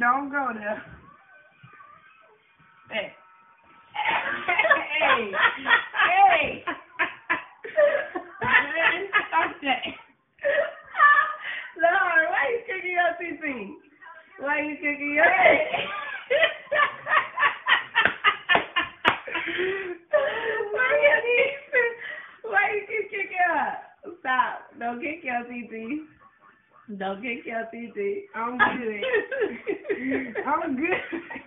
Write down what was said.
Don't go there. Hey. hey. Hey. Man, stop that. Lord, why you kicking your TT? Why you kicking your Why you Why you kicking her? Stop. Don't kick your TT. Don't kick your TT. I'm good. I'm good.